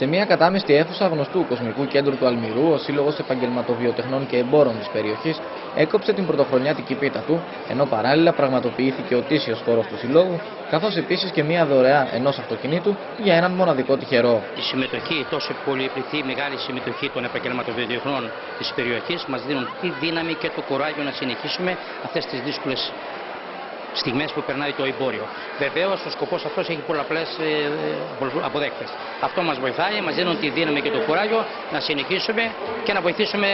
Σε μια κατάμεστη αίθουσα γνωστού κοσμικού κέντρου του Αλμυρού, ο Σύλλογος Επαγγελματοβιοτεχνών και Εμπόρων της περιοχής έκοψε την πρωτοχρονιάτικη πίτα του, ενώ παράλληλα πραγματοποιήθηκε ο τήσιο χώρος του Συλλόγου, καθώς επίσης και μια δωρεά ενός αυτοκινήτου για έναν μοναδικό τυχερό. Η συμμετοχή, τόσο πολυπληθή μεγάλη συμμετοχή των επαγγελματοβιοτεχνών της περιοχής μας δίνουν τη δύναμη και το κουράγιο να συνεχίσουμε αυτές τις δύσκολες στιγμές που περνάει το εμπόριο. Βεβαίως, ο σκοπός αυτός έχει πολλαπλές αποδέκτες. Αυτό μας βοηθάει, μας δίνουν τη δύναμη και το κουράγιο να συνεχίσουμε και να βοηθήσουμε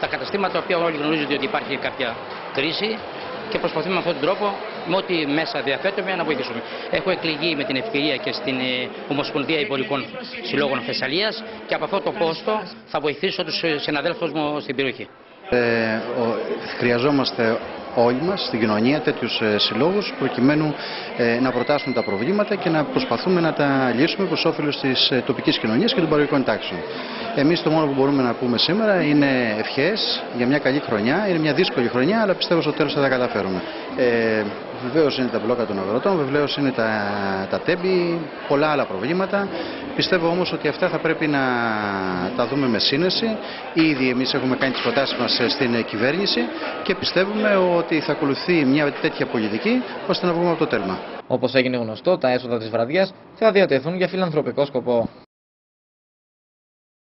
τα καταστήματα τα οποία όλοι γνωρίζετε ότι υπάρχει κάποια κρίση και προσπαθούμε με αυτόν τον τρόπο, με ό,τι μέσα διαθέτουμε, να βοηθήσουμε. Έχω εκλεγεί με την ευκαιρία και στην ε, Ομοσπονδία Εμπορικών Συλλόγων Θεσσαλίας και από αυτό το πόστο θα βοηθήσω τους συναδέλφους μου στην περιοχή. Ε, ο, χρειαζόμαστε όλοι μας στην κοινωνία τέτοιους ε, συλλόγους προκειμένου ε, να προτάσουν τα προβλήματα και να προσπαθούμε να τα λύσουμε προς όφελος της ε, τοπικής κοινωνίας και των παραγωγικών τάξεων. Εμείς το μόνο που μπορούμε να πούμε σήμερα είναι ευχές για μια καλή χρονιά. Είναι μια δύσκολη χρονιά, αλλά πιστεύω στο τέλος θα τα καταφέρουμε. Ε, βεβαίως είναι τα μπλόκα των αγροτών, βεβαίως είναι τα, τα τέμπη, πολλά άλλα προβλήματα. Πιστεύω όμως ότι αυτά θα πρέπει να τα δούμε με σύνεση. Ήδη εμείς έχουμε κάνει τις προτάσεις μας στην κυβέρνηση και πιστεύουμε ότι θα ακολουθεί μια τέτοια πολιτική ώστε να βγούμε από το τέλμα. Όπως έγινε γνωστό, τα έσοδα της βραδιάς θα διατεθούν για φιλανθρωπικό σκοπό.